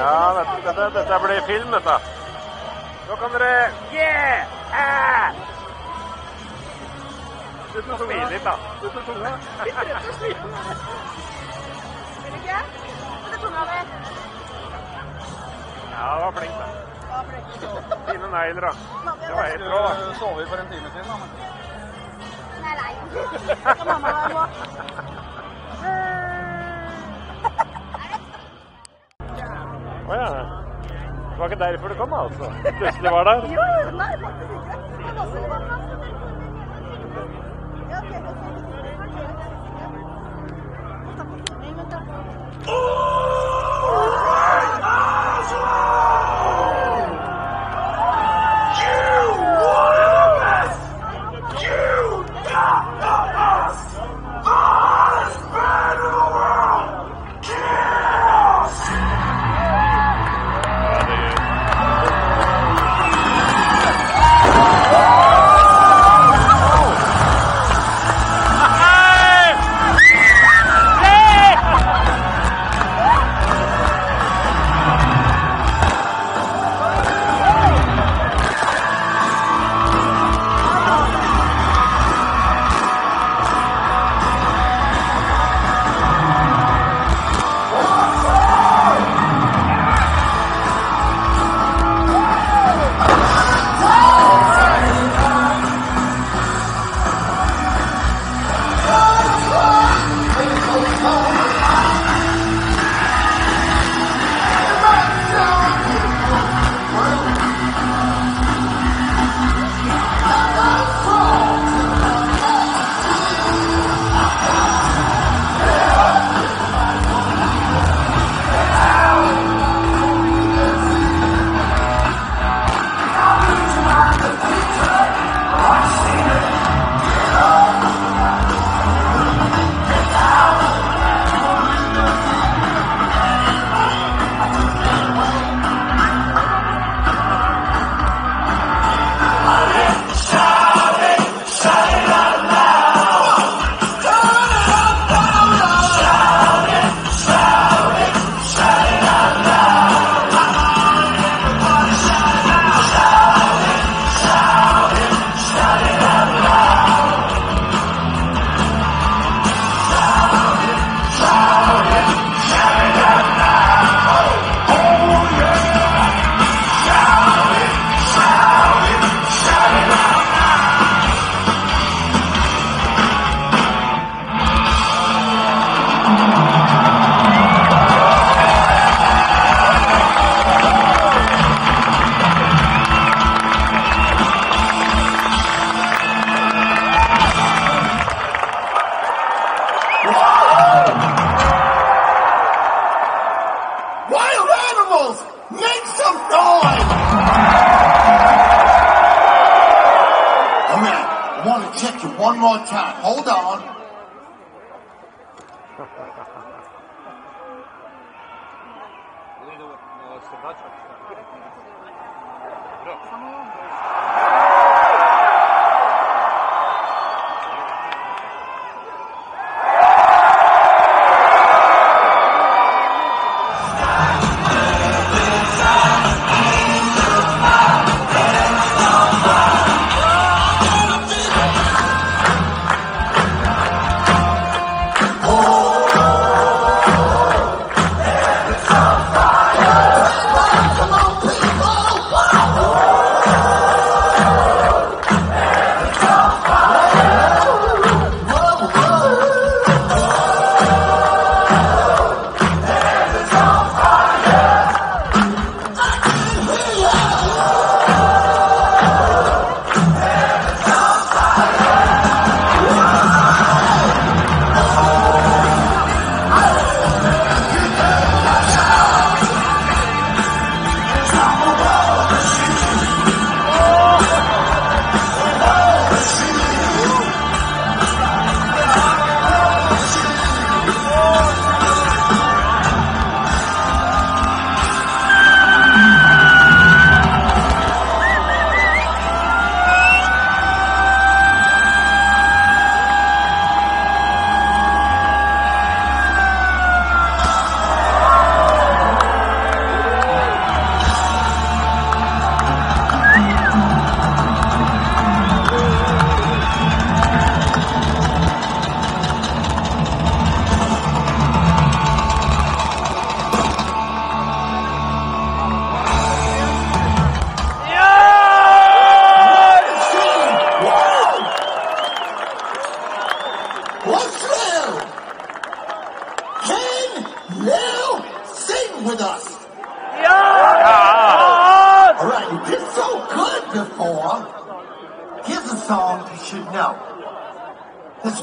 Ja, dette, dette, dette blir film, dette. Nå kan dere Yeah! Ah! Smile litt, da. Slutt å tunga. Vil du ikke? Det er tunga di. Ja, det var flink, da. Er. Fine negler, da. Det var helt rå, da. Sov for en time siden, da? Nei, nei. Skal mamma være? Å ja. Det var ikke derfor du kom, altså? Plutselig var der? Jo, nei, faktisk ikke. Men også det var plass. Ja,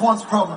once program.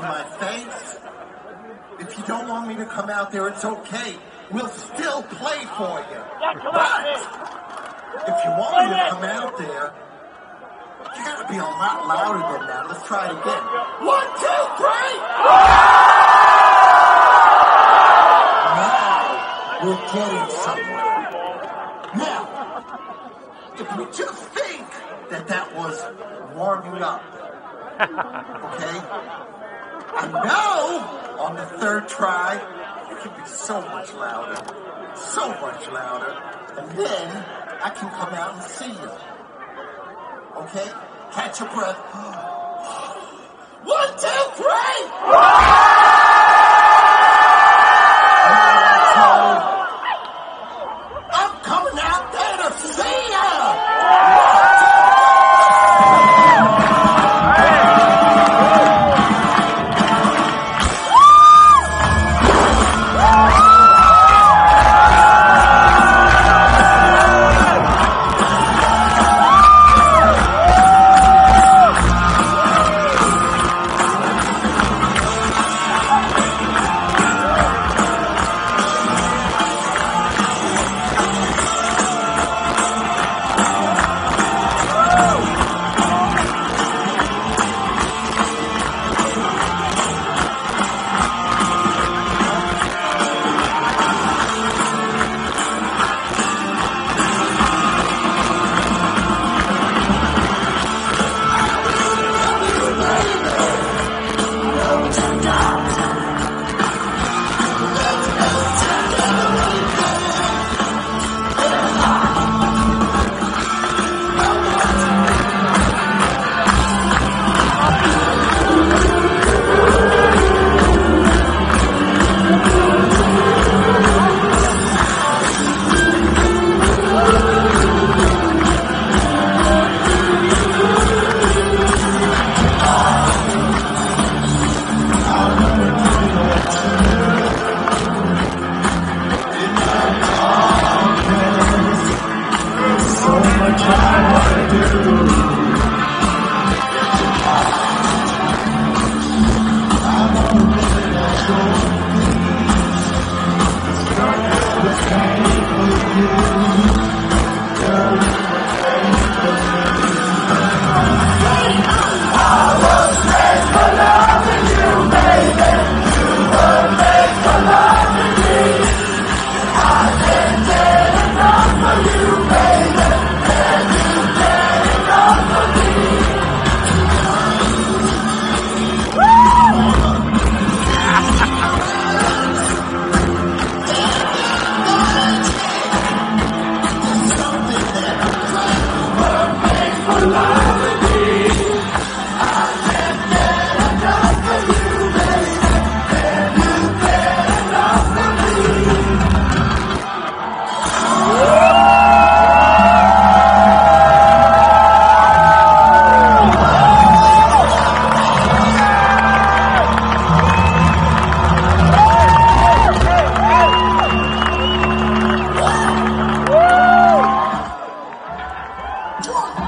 my face. If you don't want me to come out there, it's okay. We'll still play for you. But if you want me to come out there, you gotta be a lot louder than that. Let's try it again. One, two, three! Now we're getting somewhere. Now, if we just think that that was warming up, okay? I know on the third try, it can be so much louder, so much louder, and then I can come out and see you. Okay? Catch your breath.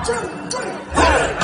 正正。